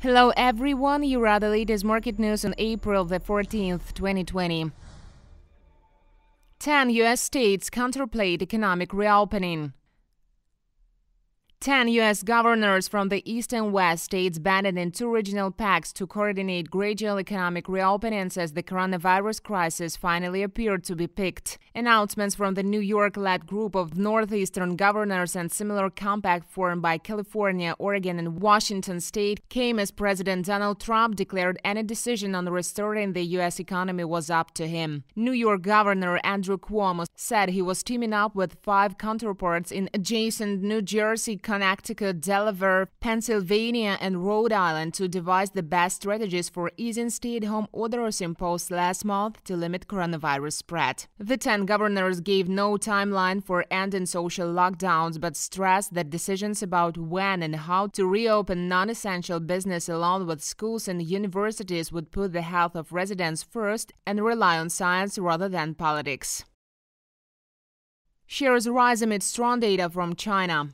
Hello everyone, you are the latest market news on April the 14th, 2020. 10 US states contemplate economic reopening. 10 U.S. governors from the East and West states banded in two regional pacts to coordinate gradual economic reopenings as the coronavirus crisis finally appeared to be picked. Announcements from the New York led group of Northeastern governors and similar compact formed by California, Oregon, and Washington state came as President Donald Trump declared any decision on restoring the U.S. economy was up to him. New York Governor Andrew Cuomo said he was teaming up with five counterparts in adjacent New Jersey Connecticut, Delaware, Pennsylvania, and Rhode Island to devise the best strategies for easing stay at home orders imposed last month to limit coronavirus spread. The 10 governors gave no timeline for ending social lockdowns but stressed that decisions about when and how to reopen non essential business along with schools and universities would put the health of residents first and rely on science rather than politics. Shares rise amid strong data from China.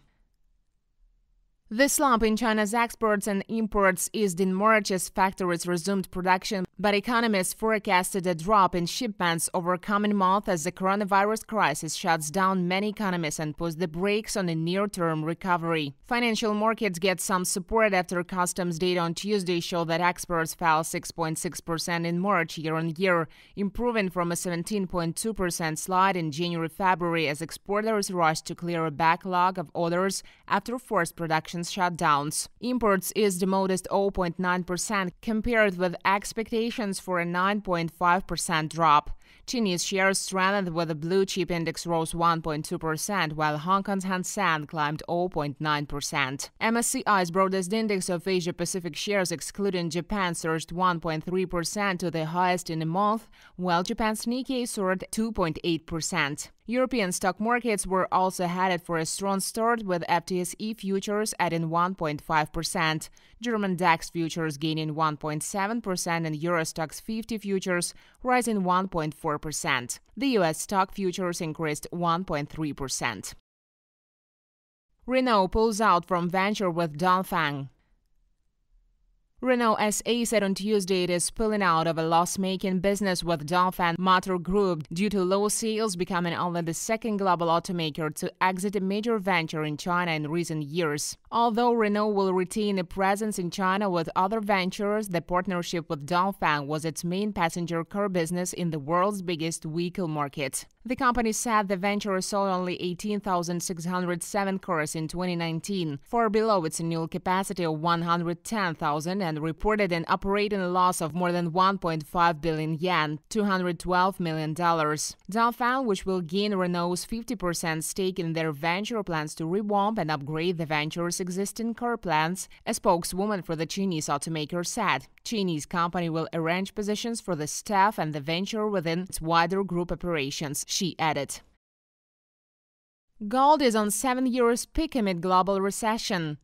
The slump in China's exports and imports eased in March as factories resumed production, but economists forecasted a drop in shipments over coming month as the coronavirus crisis shuts down many economies and puts the brakes on a near-term recovery. Financial markets get some support after customs data on Tuesday show that exports fell 6.6% in March year-on-year, improving from a 17.2% slide in January-February as exporters rushed to clear a backlog of orders after forced production shutdowns. Imports is the modest 0.9% compared with expectations for a 9.5% drop. Chinese shares strengthened with the blue chip index rose 1.2%, while Hong Kong's Hang Seng climbed 0.9%. MSCI's broadest index of Asia Pacific shares, excluding Japan, surged 1.3% to the highest in a month, while Japan's Nikkei soared 2.8%. European stock markets were also headed for a strong start with FTSE futures adding 1.5%, German DAX futures gaining 1.7% and Euro Stoxx 50 futures rising 1.4%. The US stock futures increased 1.3%. Renault pulls out from venture with Dongfeng. Renault SA said on Tuesday it is pulling out of a loss-making business with Dongfeng Motor Group due to low sales, becoming only the second global automaker to exit a major venture in China in recent years. Although Renault will retain a presence in China with other ventures, the partnership with Dongfeng was its main passenger car business in the world's biggest vehicle market. The company said the venture sold only 18,607 cars in 2019, far below its annual capacity of 110,000 and reported an operating loss of more than 1.5 billion yen, $212 million. Dongfeng, which will gain Renault's 50% stake in their venture, plans to revamp and upgrade the venture's existing car plants, a spokeswoman for the Chinese automaker said. Chinese company will arrange positions for the staff and the venture within its wider group operations, she added. Gold is on seven years peak amid global recession.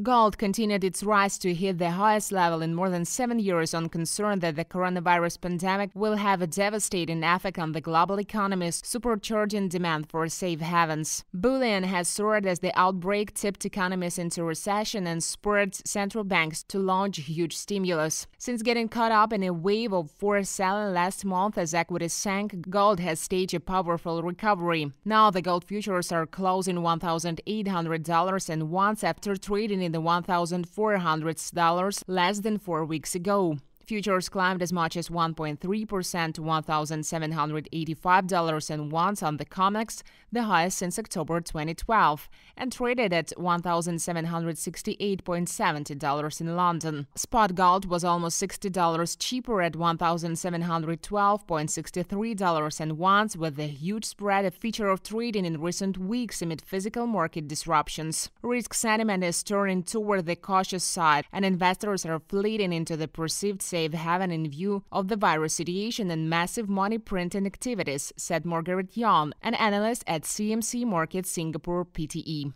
Gold continued its rise to hit the highest level in more than seven years on concern that the coronavirus pandemic will have a devastating effect on the global economies, supercharging demand for safe havens. Bullion has soared as the outbreak tipped economies into recession and spurred central banks to launch huge stimulus. Since getting caught up in a wave of forced selling last month as equities sank, gold has staged a powerful recovery. Now the gold futures are closing $1,800 and once after trading in the $1,400 less than four weeks ago. Futures climbed as much as 1.3% to $1,785 and once on the COMEX, the highest since October 2012, and traded at $1,768.70 in London. Spot gold was almost $60 cheaper at $1,712.63 and once, with the huge spread a feature of trading in recent weeks amid physical market disruptions. Risk sentiment is turning toward the cautious side, and investors are fleeing into the perceived safe haven in view of the virus situation and massive money printing activities, said Margaret Yang, an analyst at CMC Markets Singapore PTE.